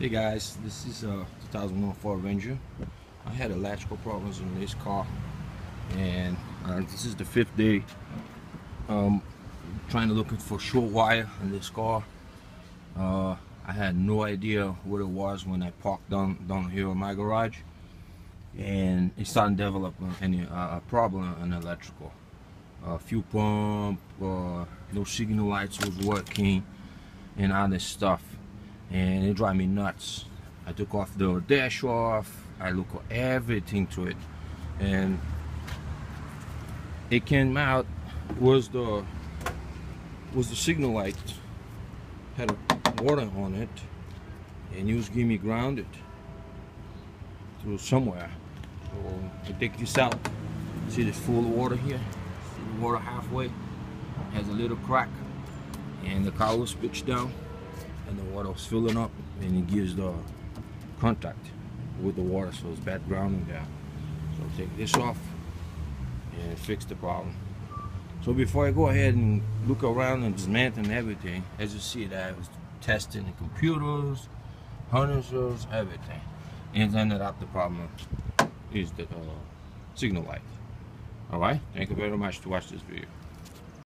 Hey guys, this is a 2001 Ford Ranger. I had electrical problems in this car and uh, this is the fifth day um, trying to look for short wire in this car. Uh, I had no idea what it was when I parked down, down here in my garage and it started developing any, uh, a problem in electrical. Uh, fuel pump, uh, no signal lights was working and all this stuff and it drive me nuts. I took off the dash off, I look everything to it, and it came out was the was the signal light had a water on it, and it was getting me grounded to somewhere. So I take this out. See this full of water here? See the water halfway? has a little crack, and the car was pitched down was filling up and it gives the contact with the water so it's bad grounding there. So take this off and fix the problem. So before I go ahead and look around and dismantle everything as you see that I was testing the computers harnesses everything. And ended up the problem is the uh, signal light. All right? Thank you very much to watch this video